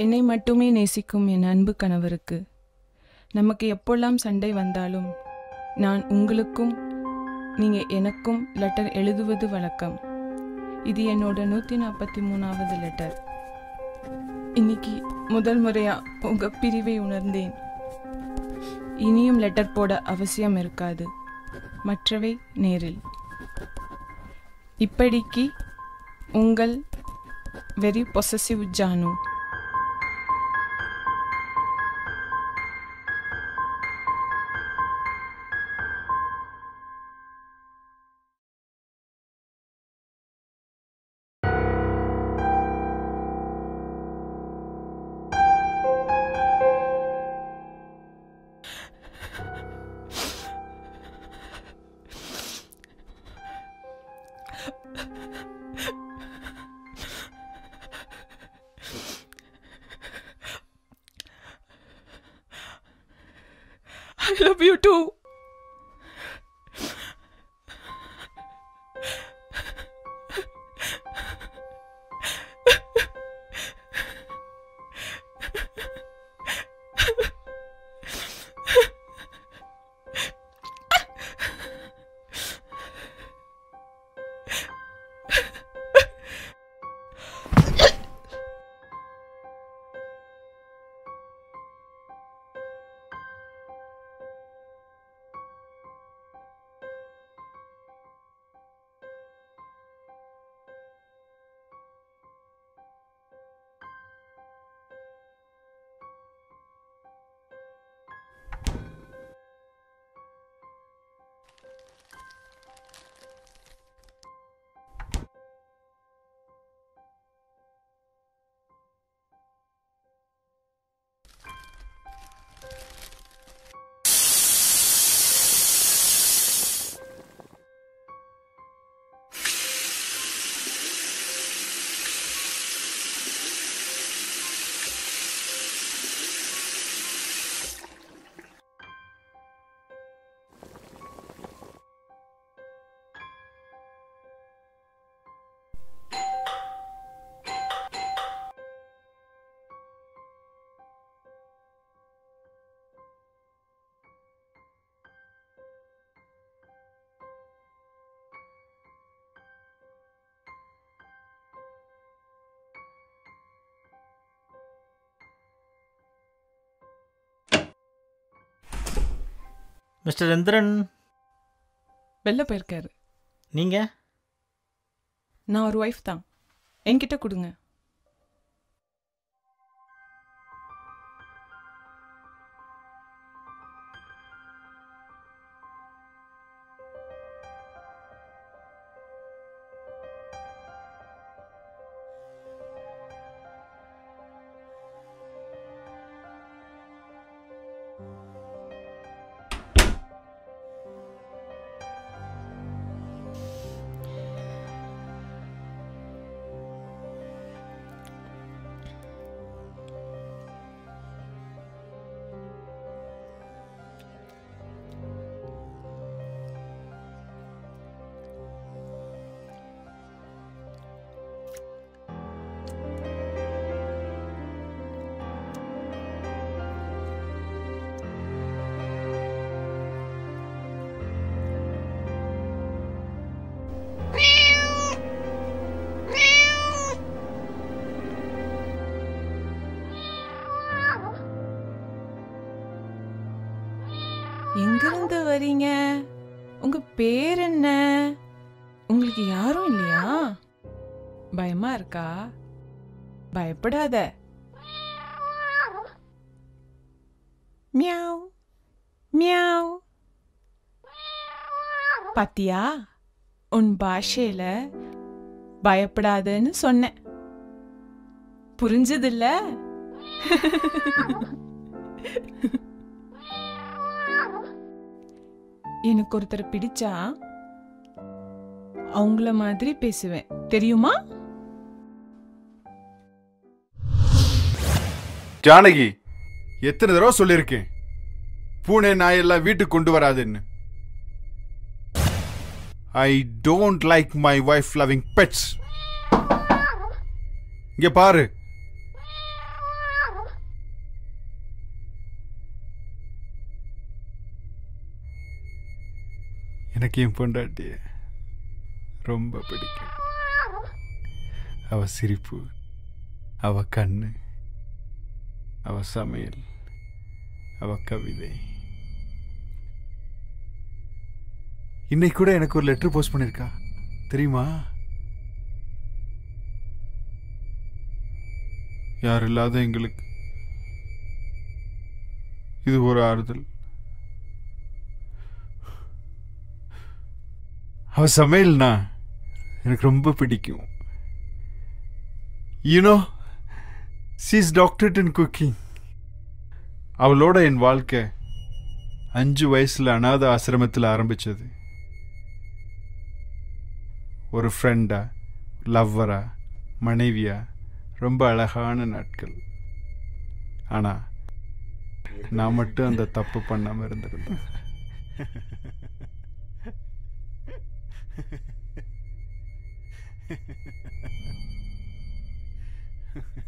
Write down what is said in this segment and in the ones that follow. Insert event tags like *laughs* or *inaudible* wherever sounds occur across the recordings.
என்னை மட்டுமே நேசிக்கும் என் அன்பு கணவருக்கு. நமக்கு எப்பெல்லாம் சண்டை வந்தாலும் நான் உங்களுக்கும் நீங்கள் எனக்கும் லெட்டர் எழுதுவது வழக்கம். இது என்னோட நூற்றி நாற்பத்தி மூணாவது லெட்டர் இன்னைக்கு முதல் முறையாக உங்கள் பிரிவை உணர்ந்தேன். இனியும் லெட்டர் போட அவசியம் இருக்காது. மற்றவை நேரில். இப்படிக்கு உங்கள் very possessive Janu. Love you too. Mister Indran. வெளில போயிருக்காரு. நீங்கள் நான் ஒரு ஒய்ஃப் தான். என்கிட்ட கொடுங்க. எங்கிருந்து வரீங்க? உங்க பேர் என்ன? உங்களுக்கு யாரும் இல்லையா? பயமா இருக்கா? பயப்படாத. மியாவ். மியாவ். பாத்தியா? உன் பாஷையில பயப்படாதன்னு சொன்னேன். புரிஞ்சதில்ல? *laughs* எனக்கு ஒருத்தர் பிடிச்சா அவங்கள மாதிரி பேசுவேன். தெரியுமா? ஜானகி எத்தனை தடவை சொல்லியிருக்கேன்? பூனை நாயெல்லாம் வீட்டுக்கு கொண்டு வராதுன்னு. I don't like my wife loving pets இங்கே பாரு. எனக்கு என் பொண்டாட்டிய ரொம்ப பிடிக்கும். அவ சிரிப்பு அவ கண்ணு அவ சமையல் அவ கவிதை. இன்னைக்கு கூட எனக்கு ஒரு லெட்டர் போஸ்ட் பண்ணியிருக்கா தெரியுமா? யார் இல்லாத எங்களுக்கு. இது ஒரு ஆறுதல். அவள் சமையல்னா எனக்கு ரொம்ப பிடிக்கும். You know she's doctor in cooking அவளோட என் வாழ்க்கை அஞ்சு வயசில் அனாத ஆசிரமத்தில் ஆரம்பிச்சது. ஒரு ஃப்ரெண்டா லவ்வரா மனைவியா ரொம்ப அழகான நாட்கள். ஆனால் நான் மட்டும் அந்த தப்பு பண்ணாமல் இருந்திருந்தேன். *laughs* Ha ha ha ha.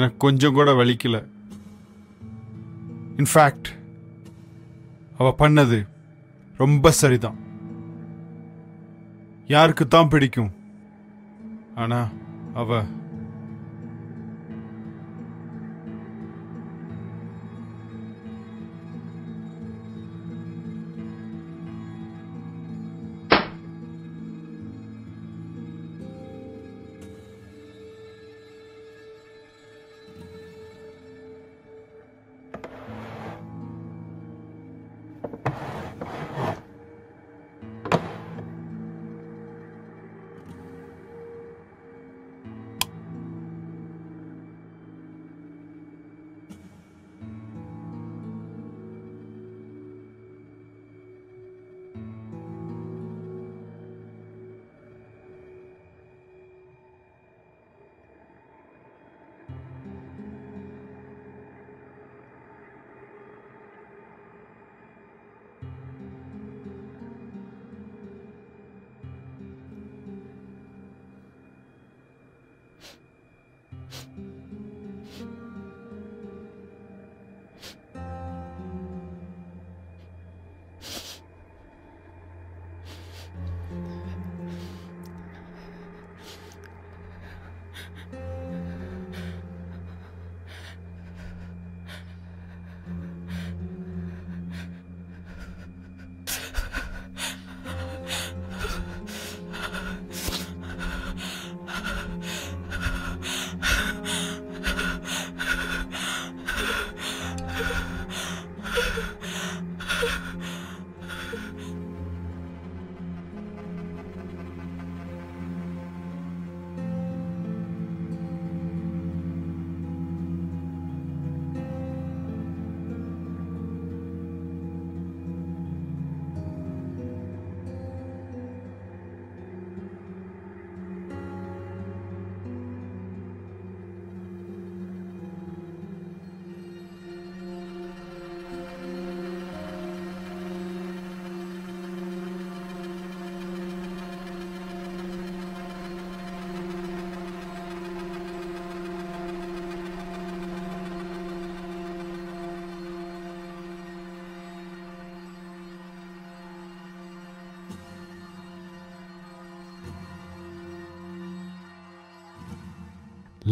எனக்கு கொஞ்சம் கூட வலிக்கல. இன்ஃபேக்ட் அவ பண்ணது ரொம்ப சரிதான். யாருக்கு தான் பிடிக்கும்? ஆனா அவ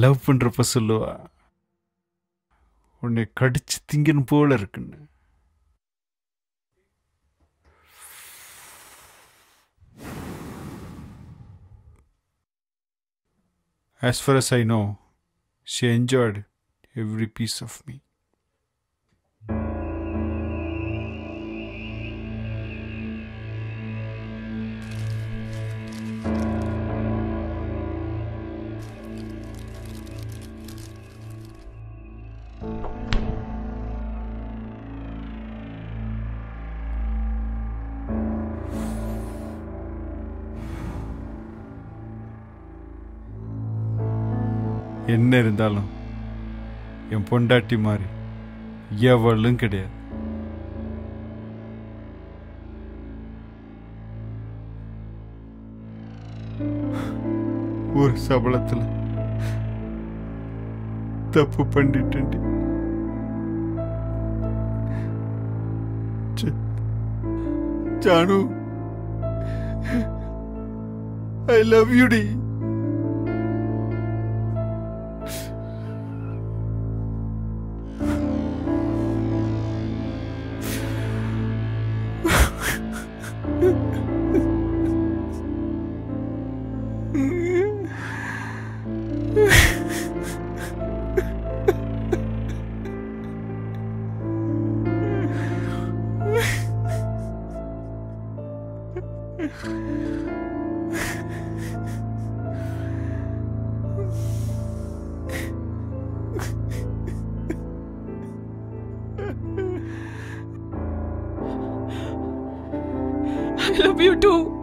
லவ் பண்ணுறப்ப சொல்லுவா உன்னை கடிச்சு திங்கணும் போல இருக்குன்னு As far as I know, she enjoyed every piece of me. என்ன இருந்தாலும் என் பொண்டாட்டி மாதிரி எவளும் கிடையாது. ஒரு சபலத்தில் தப்பு பண்ணிட்டு ஜானு ஐ லவ் யூ டி. I love you too.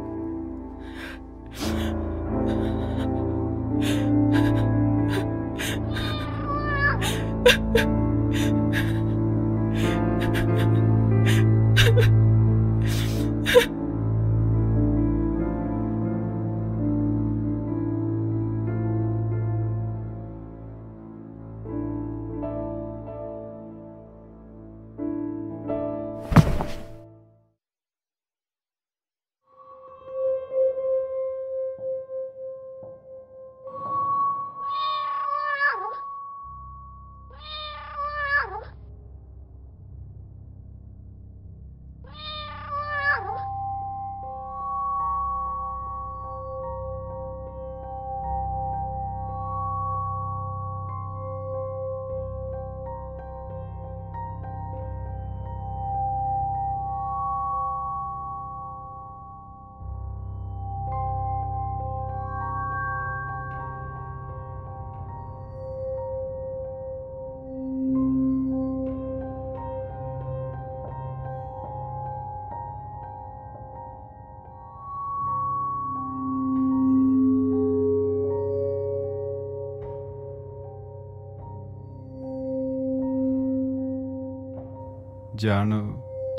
Janu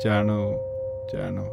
Janu Janu